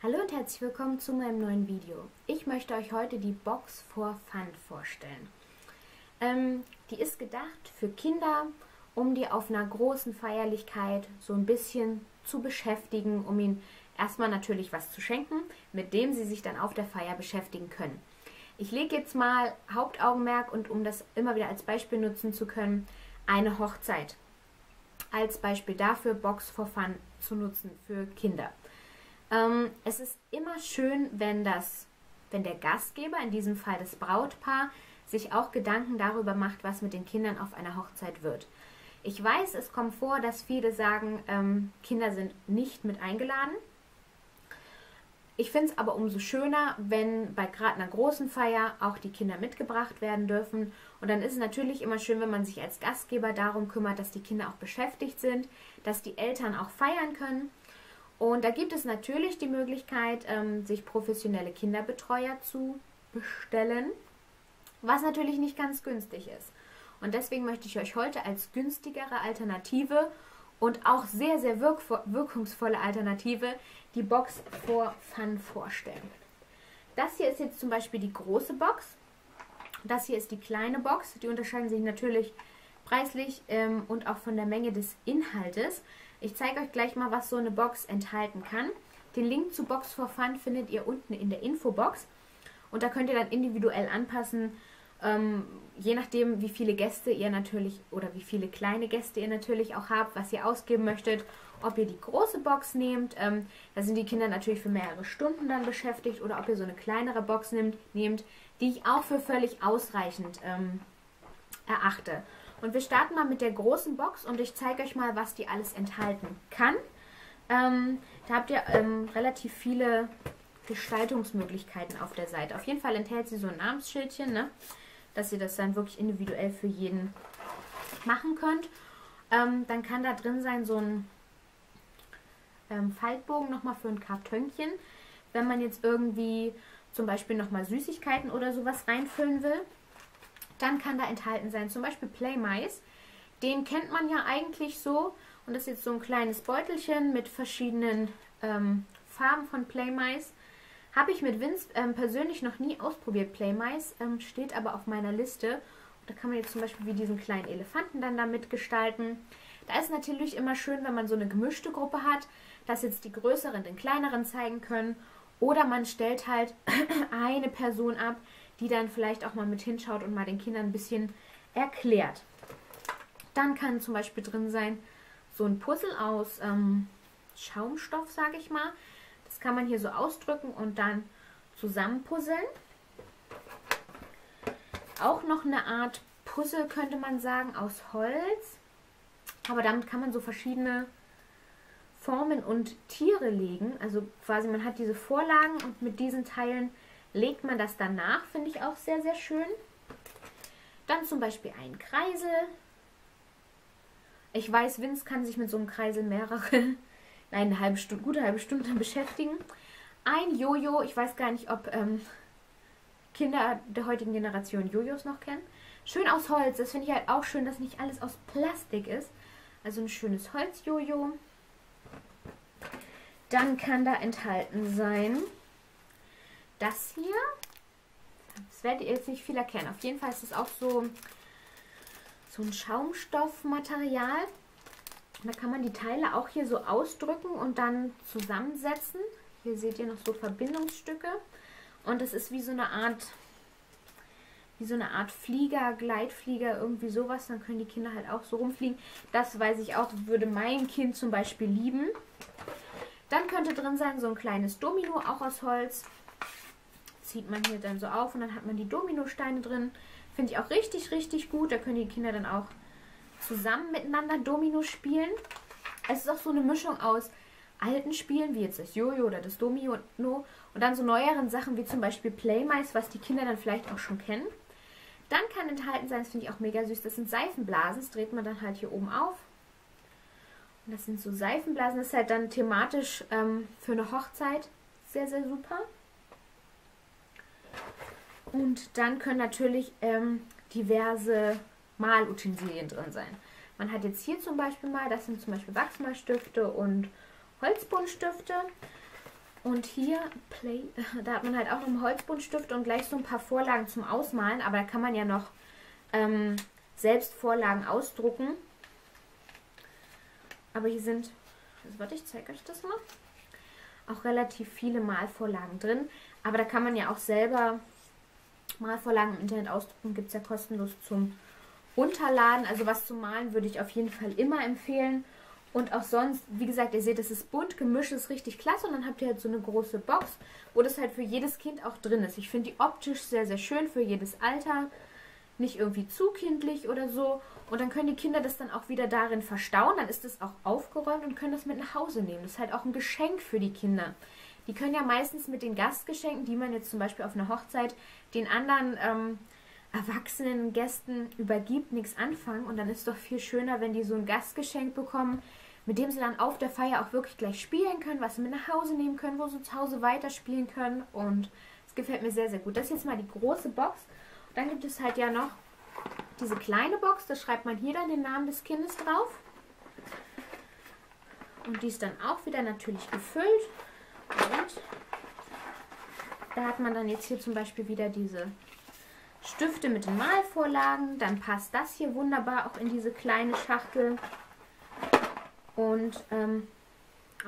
Hallo und herzlich willkommen zu meinem neuen Video. Ich möchte euch heute die Box for Fun vorstellen. Ähm, die ist gedacht für Kinder, um die auf einer großen Feierlichkeit so ein bisschen zu beschäftigen, um ihnen erstmal natürlich was zu schenken, mit dem sie sich dann auf der Feier beschäftigen können. Ich lege jetzt mal Hauptaugenmerk und um das immer wieder als Beispiel nutzen zu können, eine Hochzeit. Als Beispiel dafür Box for Fun zu nutzen für Kinder. Ähm, es ist immer schön, wenn das, wenn der Gastgeber, in diesem Fall das Brautpaar, sich auch Gedanken darüber macht, was mit den Kindern auf einer Hochzeit wird. Ich weiß, es kommt vor, dass viele sagen, ähm, Kinder sind nicht mit eingeladen. Ich finde es aber umso schöner, wenn bei gerade einer großen Feier auch die Kinder mitgebracht werden dürfen. Und dann ist es natürlich immer schön, wenn man sich als Gastgeber darum kümmert, dass die Kinder auch beschäftigt sind, dass die Eltern auch feiern können. Und da gibt es natürlich die Möglichkeit, ähm, sich professionelle Kinderbetreuer zu bestellen, was natürlich nicht ganz günstig ist. Und deswegen möchte ich euch heute als günstigere Alternative und auch sehr, sehr wirk wirkungsvolle Alternative die Box for Fun vorstellen. Das hier ist jetzt zum Beispiel die große Box. Das hier ist die kleine Box. Die unterscheiden sich natürlich preislich ähm, und auch von der Menge des Inhaltes. Ich zeige euch gleich mal, was so eine Box enthalten kann. Den Link zu Box for Fun findet ihr unten in der Infobox. Und da könnt ihr dann individuell anpassen, ähm, je nachdem, wie viele Gäste ihr natürlich oder wie viele kleine Gäste ihr natürlich auch habt, was ihr ausgeben möchtet, ob ihr die große Box nehmt, ähm, da sind die Kinder natürlich für mehrere Stunden dann beschäftigt, oder ob ihr so eine kleinere Box nehmt, nehmt die ich auch für völlig ausreichend ähm, erachte. Und wir starten mal mit der großen Box und ich zeige euch mal, was die alles enthalten kann. Ähm, da habt ihr ähm, relativ viele Gestaltungsmöglichkeiten auf der Seite. Auf jeden Fall enthält sie so ein Namensschildchen, ne? dass ihr das dann wirklich individuell für jeden machen könnt. Ähm, dann kann da drin sein so ein ähm, Faltbogen nochmal für ein Kartönchen. Wenn man jetzt irgendwie zum Beispiel nochmal Süßigkeiten oder sowas reinfüllen will, dann kann da enthalten sein zum Beispiel Playmais. Den kennt man ja eigentlich so. Und das ist jetzt so ein kleines Beutelchen mit verschiedenen ähm, Farben von Playmais. Habe ich mit Vince ähm, persönlich noch nie ausprobiert, Playmais. Ähm, steht aber auf meiner Liste. da kann man jetzt zum Beispiel wie diesen kleinen Elefanten dann damit gestalten. Da ist natürlich immer schön, wenn man so eine gemischte Gruppe hat, dass jetzt die größeren den kleineren zeigen können. Oder man stellt halt eine Person ab, die dann vielleicht auch mal mit hinschaut und mal den Kindern ein bisschen erklärt. Dann kann zum Beispiel drin sein so ein Puzzle aus ähm, Schaumstoff, sage ich mal. Das kann man hier so ausdrücken und dann zusammenpuzzeln. Auch noch eine Art Puzzle könnte man sagen aus Holz. Aber damit kann man so verschiedene Formen und Tiere legen. Also quasi man hat diese Vorlagen und mit diesen Teilen legt man das danach, finde ich auch sehr, sehr schön. Dann zum Beispiel ein Kreisel. Ich weiß, Vince kann sich mit so einem Kreisel mehrere, nein, eine halbe Stunde, gute halbe Stunde beschäftigen. Ein Jojo, ich weiß gar nicht, ob ähm, Kinder der heutigen Generation Jojos noch kennen. Schön aus Holz, das finde ich halt auch schön, dass nicht alles aus Plastik ist. Also ein schönes Holzjojo. Dann kann da enthalten sein das hier. Das werdet ihr jetzt nicht viel erkennen. Auf jeden Fall ist es auch so, so ein Schaumstoffmaterial. Da kann man die Teile auch hier so ausdrücken und dann zusammensetzen. Hier seht ihr noch so Verbindungsstücke. Und es ist wie so eine Art, wie so eine Art Flieger, Gleitflieger, irgendwie sowas. Dann können die Kinder halt auch so rumfliegen. Das weiß ich auch, würde mein Kind zum Beispiel lieben. Dann könnte drin sein so ein kleines Domino, auch aus Holz zieht man hier dann so auf und dann hat man die Dominosteine drin. Finde ich auch richtig, richtig gut. Da können die Kinder dann auch zusammen miteinander Domino spielen. Es ist auch so eine Mischung aus alten Spielen, wie jetzt das Jojo oder das Domino und dann so neueren Sachen wie zum Beispiel Playmice, was die Kinder dann vielleicht auch schon kennen. Dann kann enthalten sein, das finde ich auch mega süß, das sind Seifenblasen. Das dreht man dann halt hier oben auf. Und das sind so Seifenblasen. Das ist halt dann thematisch ähm, für eine Hochzeit sehr, sehr super. Und dann können natürlich ähm, diverse Malutensilien drin sein. Man hat jetzt hier zum Beispiel mal, das sind zum Beispiel Wachsmalstifte und Holzbuntstifte. Und hier, Play, da hat man halt auch noch einen Holzbuntstift und gleich so ein paar Vorlagen zum Ausmalen. Aber da kann man ja noch ähm, selbst Vorlagen ausdrucken. Aber hier sind, also warte, ich zeige euch das mal, auch relativ viele Malvorlagen drin. Aber da kann man ja auch selber Malvorlagen im Internet ausdrucken. Gibt es ja kostenlos zum Runterladen. Also was zu malen würde ich auf jeden Fall immer empfehlen. Und auch sonst, wie gesagt, ihr seht, es ist bunt, gemischt ist richtig klasse. Und dann habt ihr halt so eine große Box, wo das halt für jedes Kind auch drin ist. Ich finde die optisch sehr, sehr schön für jedes Alter. Nicht irgendwie zu kindlich oder so. Und dann können die Kinder das dann auch wieder darin verstauen. Dann ist es auch aufgeräumt und können das mit nach Hause nehmen. Das ist halt auch ein Geschenk für die Kinder. Die können ja meistens mit den Gastgeschenken, die man jetzt zum Beispiel auf einer Hochzeit den anderen ähm, erwachsenen Gästen übergibt, nichts anfangen. Und dann ist es doch viel schöner, wenn die so ein Gastgeschenk bekommen, mit dem sie dann auf der Feier auch wirklich gleich spielen können, was sie mit nach Hause nehmen können, wo sie zu Hause weiterspielen können. Und es gefällt mir sehr, sehr gut. Das ist jetzt mal die große Box. Und dann gibt es halt ja noch diese kleine Box. Da schreibt man hier dann den Namen des Kindes drauf. Und die ist dann auch wieder natürlich gefüllt. Und da hat man dann jetzt hier zum Beispiel wieder diese Stifte mit den Malvorlagen. Dann passt das hier wunderbar auch in diese kleine Schachtel. Und ähm,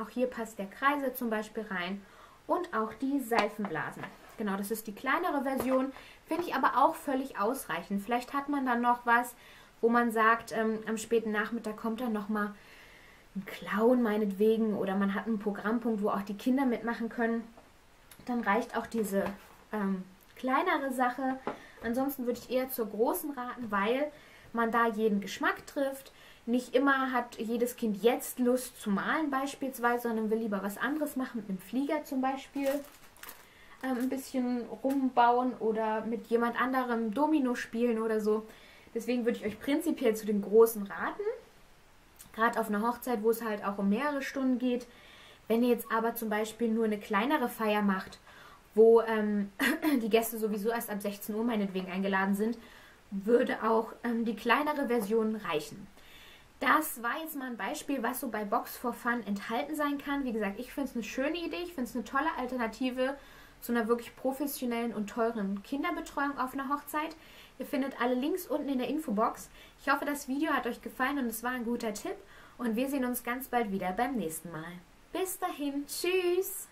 auch hier passt der Kreise zum Beispiel rein. Und auch die Seifenblasen. Genau, das ist die kleinere Version. Finde ich aber auch völlig ausreichend. Vielleicht hat man dann noch was, wo man sagt, ähm, am späten Nachmittag kommt dann nochmal ein Clown meinetwegen. Oder man hat einen Programmpunkt, wo auch die Kinder mitmachen können. Dann reicht auch diese ähm, kleinere Sache. Ansonsten würde ich eher zur großen raten, weil man da jeden Geschmack trifft. Nicht immer hat jedes Kind jetzt Lust zu malen beispielsweise, sondern will lieber was anderes machen, mit einem Flieger zum Beispiel ähm, ein bisschen rumbauen oder mit jemand anderem Domino spielen oder so. Deswegen würde ich euch prinzipiell zu den großen raten. Gerade auf einer Hochzeit, wo es halt auch um mehrere Stunden geht. Wenn ihr jetzt aber zum Beispiel nur eine kleinere Feier macht wo ähm, die Gäste sowieso erst ab 16 Uhr meinetwegen eingeladen sind, würde auch ähm, die kleinere Version reichen. Das war jetzt mal ein Beispiel, was so bei Box for Fun enthalten sein kann. Wie gesagt, ich finde es eine schöne Idee, ich finde es eine tolle Alternative zu einer wirklich professionellen und teuren Kinderbetreuung auf einer Hochzeit. Ihr findet alle Links unten in der Infobox. Ich hoffe, das Video hat euch gefallen und es war ein guter Tipp. Und wir sehen uns ganz bald wieder beim nächsten Mal. Bis dahin, tschüss!